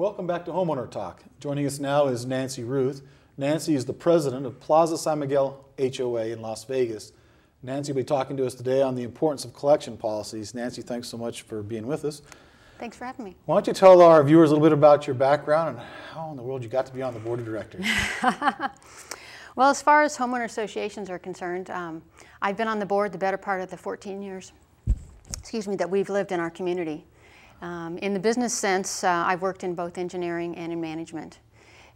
Welcome back to Homeowner Talk. Joining us now is Nancy Ruth. Nancy is the president of Plaza San Miguel HOA in Las Vegas. Nancy will be talking to us today on the importance of collection policies. Nancy, thanks so much for being with us. Thanks for having me. Why don't you tell our viewers a little bit about your background and how in the world you got to be on the board of directors? well, as far as homeowner associations are concerned, um, I've been on the board the better part of the 14 years, excuse me, that we've lived in our community. Um, in the business sense, uh, I've worked in both engineering and in management.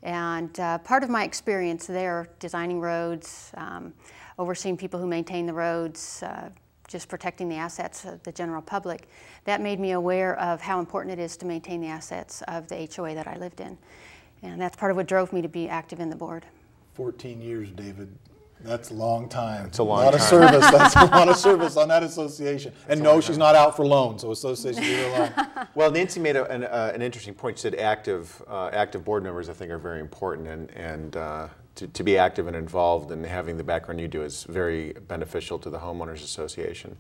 And uh, part of my experience there, designing roads, um, overseeing people who maintain the roads, uh, just protecting the assets of the general public, that made me aware of how important it is to maintain the assets of the HOA that I lived in. And that's part of what drove me to be active in the board. 14 years, David. That's a long time. It's a long a lot time. of service. That's a lot of service on that association. And no, she's not out for loan, so association leave her alone. Well, Nancy made a, an, uh, an interesting point. She said active, uh, active board members, I think, are very important, and, and uh, to, to be active and involved and having the background you do is very beneficial to the homeowners association.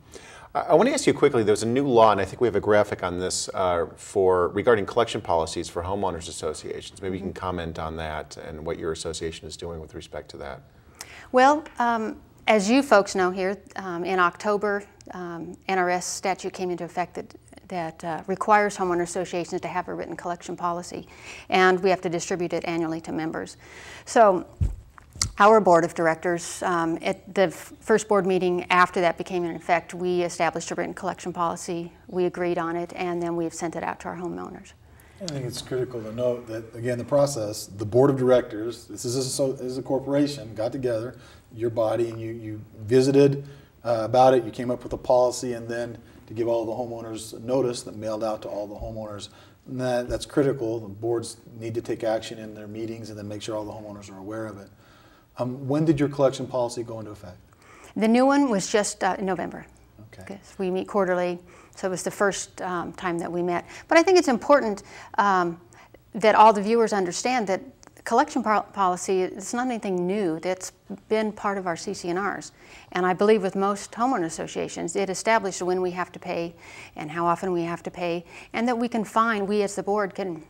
I, I want to ask you quickly. There's a new law, and I think we have a graphic on this uh, for regarding collection policies for homeowners associations. Maybe you can comment on that and what your association is doing with respect to that. Well, um, as you folks know here, um, in October, um, NRS statute came into effect that, that uh, requires homeowner associations to have a written collection policy, and we have to distribute it annually to members. So our board of directors, um, at the first board meeting after that became in effect, we established a written collection policy, we agreed on it, and then we've sent it out to our homeowners. I think it's critical to note that, again, the process, the board of directors, this is a, this is a corporation, got together, your body, and you, you visited uh, about it, you came up with a policy, and then to give all the homeowners notice that mailed out to all the homeowners. And that, that's critical. The boards need to take action in their meetings and then make sure all the homeowners are aware of it. Um, when did your collection policy go into effect? The new one was just uh, in November. Okay. Because we meet quarterly, so it was the first um, time that we met. But I think it's important um, that all the viewers understand that collection policy is not anything new. That's been part of our CC&Rs. I believe with most homeowner associations, it established when we have to pay and how often we have to pay, and that we can find, we as the board can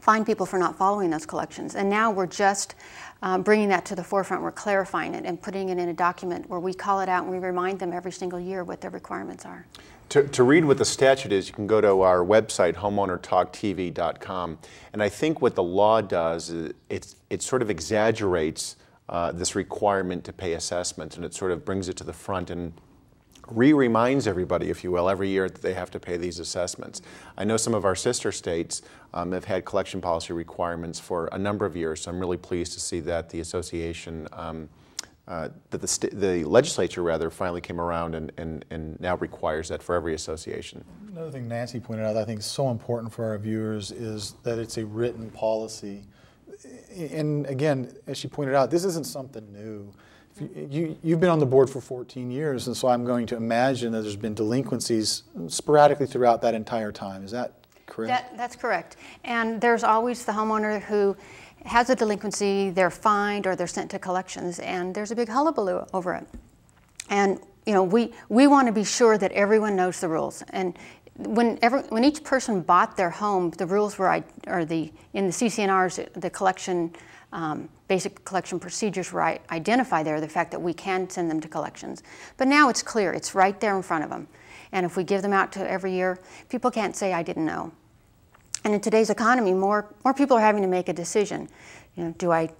find people for not following those collections. And now we're just um, bringing that to the forefront. We're clarifying it and putting it in a document where we call it out and we remind them every single year what their requirements are. To, to, read what the statute is, you can go to our website, homeownertalktv.com. And I think what the law does is it, it sort of exaggerates uh, this requirement to pay assessments and it sort of brings it to the front and re-reminds everybody, if you will, every year that they have to pay these assessments. I know some of our sister states um, have had collection policy requirements for a number of years, so I'm really pleased to see that the association um, uh, that the, the, legislature rather finally came around and, and, and now requires that for every association. Another thing Nancy pointed out I think is so important for our viewers is that it's a written policy. And again, as she pointed out, this isn't something new. You, you, have been on the board for 14 years, and so I'm going to imagine that there's been delinquencies sporadically throughout that entire time. Is that correct? That, that's correct. And there's always the homeowner who has a delinquency, they're fined or they're sent to collections, and there's a big hullabaloo over it. And you know, we, we want to be sure that everyone knows the rules. And when, every, when each person bought their home, the rules were, or the, in the CC&Rs, the collection, um, basic collection procedures were identified there, the fact that we can send them to collections. But now it's clear, it's right there in front of them. And if we give them out to every year, people can't say, I didn't know. And in today's economy, more, more people are having to make a decision. You know, do I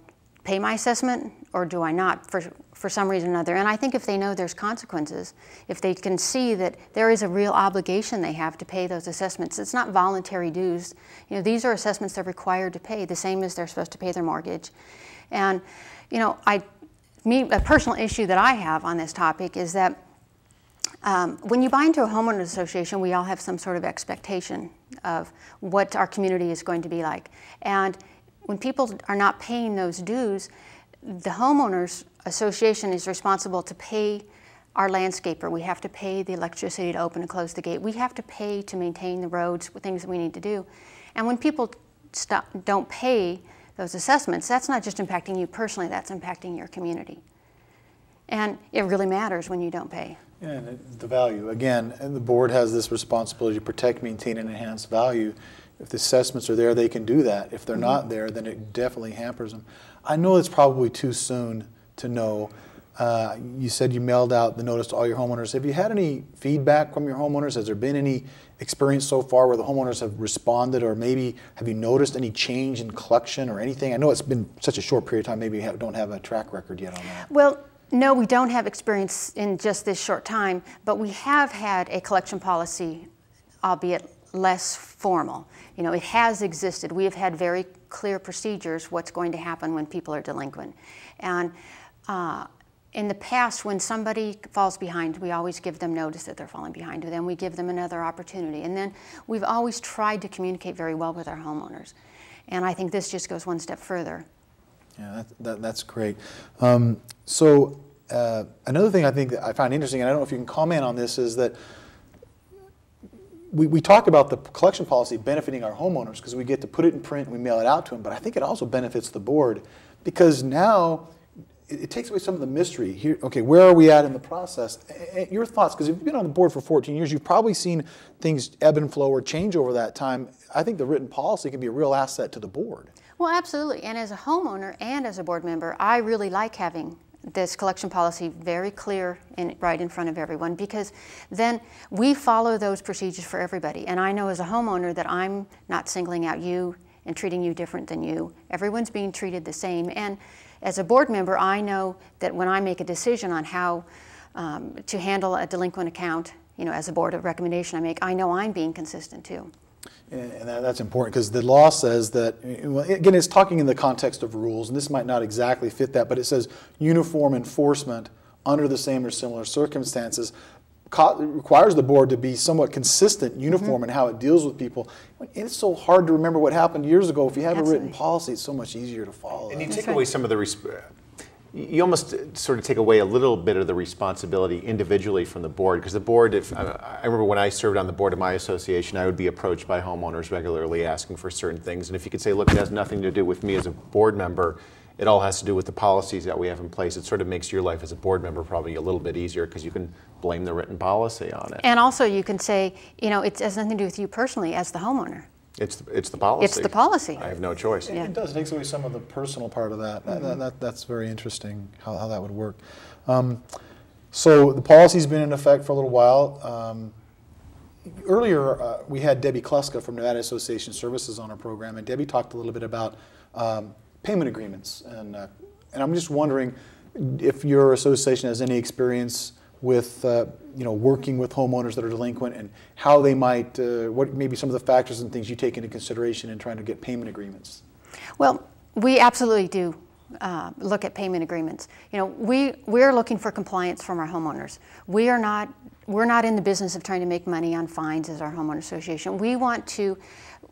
pay my assessment or do I not for, for some reason or another? And I think if they know there's consequences, if they can see that there is a real obligation they have to pay those assessments, it's not voluntary dues. You know, these are assessments they're required to pay, the same as they're supposed to pay their mortgage. And, you know, I, me, a personal issue that I have on this topic is that um, when you buy into a homeowner association, we all have some sort of expectation of what our community is going to be like. And when people are not paying those dues, the homeowners association is responsible to pay our landscaper. We have to pay the electricity to open and close the gate. We have to pay to maintain the roads, things that we need to do. And when people stop, don't pay those assessments, that's not just impacting you personally, that's impacting your community. And it really matters when you don't pay. And the value, again, and the board has this responsibility to protect, maintain, and enhance value. if the assessments are there, they can do that. If they're Mm-hmm. not there, then it definitely hampers them. I know it's probably too soon to know. Uh, you said you mailed out the notice to all your homeowners. Have you had any feedback from your homeowners? Has there been any experience so far where the homeowners have responded, or maybe have you noticed any change in collection or anything? I know it's been such a short period of time. Maybe you have, don't have a track record yet on that. Well, no, we don't have experience in just this short time, but we have had a collection policy, albeit less formal. You know, it has existed. We have had very clear procedures what's going to happen when people are delinquent. And uh, in the past, when somebody falls behind, we always give them notice that they're falling behind, and then we give them another opportunity. And then we've always tried to communicate very well with our homeowners. And I think this just goes one step further. Yeah, that, that, that's great. Um, so uh, another thing I think that I find interesting, and I don't know if you can comment on this, is that we, we talk about the collection policy benefiting our homeowners because we get to put it in print and we mail it out to them, but I think it also benefits the board because now it, it takes away some of the mystery. Here, okay, where are we at in the process? A- Your thoughts, because if you've been on the board for 14 years, you've probably seen things ebb and flow or change over that time. I think the written policy can be a real asset to the board. Well, absolutely. And as a homeowner and as a board member, I really like having this collection policy very clear and right in front of everyone because then we follow those procedures for everybody. And I know as a homeowner that I'm not singling out you and treating you different than you. Everyone's being treated the same. And as a board member, I know that when I make a decision on how um, to handle a delinquent account, you know, as a board of recommendation I make, I know I'm being consistent too. And and that's important because the law says that, again, it's talking in the context of rules, and this might not exactly fit that, but it says uniform enforcement under the same or similar circumstances requires the board to be somewhat consistent, uniform Mm-hmm. in how it deals with people. And it's so hard to remember what happened years ago. If you have a written policy, it's so much easier to follow. And you take away some of the, resp- you almost sort of take away a little bit of the responsibility individually from the board, because the board, if, I I remember when I served on the board of my association, I would be approached by homeowners regularly asking for certain things, and if you could say, look, it has nothing to do with me as a board member, it all has to do with the policies that we have in place, it sort of makes your life as a board member probably a little bit easier, because you can blame the written policy on it. And also you can say, you know, it has nothing to do with you personally as the homeowner. It's, it's the policy. It's the policy. I have no choice. Yeah. It does. It takes away some of the personal part of that. That, that, that that's very interesting how, how that would work. Um, so the policy's been in effect for a little while. Um, earlier, uh, we had Debbie Kluska from Nevada Association Services on our program, and Debbie talked a little bit about um, payment agreements. And, uh, and I'm just wondering if your association has any experience with uh, you know working with homeowners that are delinquent and how they might uh, what maybe some of the factors and things you take into consideration in trying to get payment agreements. Well, we absolutely do uh, look at payment agreements. You know, we we're looking for compliance from our homeowners. We are not we're not in the business of trying to make money on fines as our homeowner association. We want to.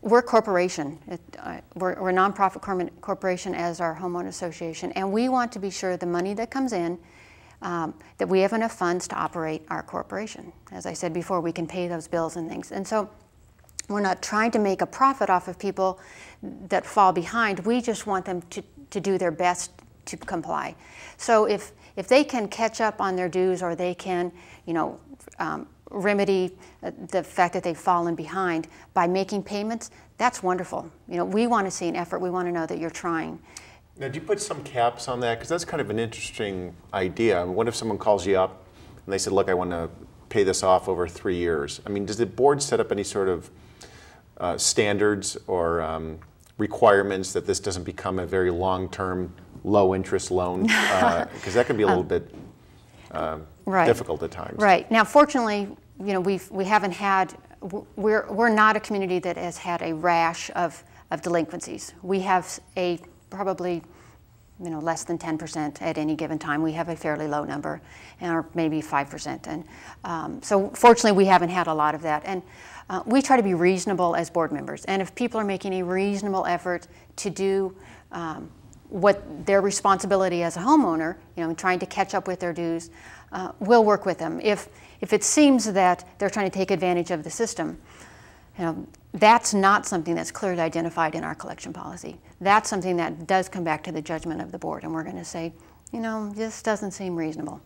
We're a corporation. It, uh, we're, we're a nonprofit corporation as our homeowner association, and we want to be sure the money that comes in. Um, that we have enough funds to operate our corporation. As I said before, we can pay those bills and things. And so we're not trying to make a profit off of people that fall behind. We just want them to, to do their best to comply. So if, if they can catch up on their dues or they can, you know, um, remedy uh, the fact that they've fallen behind by making payments, that's wonderful. You know, we want to see an effort. We want to know that you're trying. Now, do you put some caps on that? Because that's kind of an interesting idea. What if someone calls you up and they said, look, I want to pay this off over three years? I mean, does the board set up any sort of uh, standards or um, requirements that this doesn't become a very long-term, low-interest loan? Because that can be a little bit um, Right. difficult at times. Right. Now, fortunately, you know, we've, we haven't had, we're, we're not a community that has had a rash of, of delinquencies. We have a probably, you know, less than 10% at any given time. We have a fairly low number, and or maybe 5%. And um, so fortunately, we haven't had a lot of that. And uh, we try to be reasonable as board members. And if people are making a reasonable effort to do um, what their responsibility as a homeowner, you know, trying to catch up with their dues, uh, we'll work with them. If, if it seems that they're trying to take advantage of the system, you know, that's not something that's clearly identified in our collection policy. That's something that does come back to the judgment of the board, and we're going to say, you know, this doesn't seem reasonable.